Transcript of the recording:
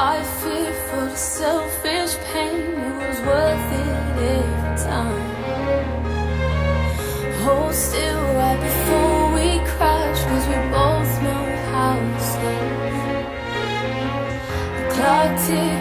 I feared for the selfish pain. It was worth it every time. Hold still right before we crash Cause we both know how to slow The clock ticks.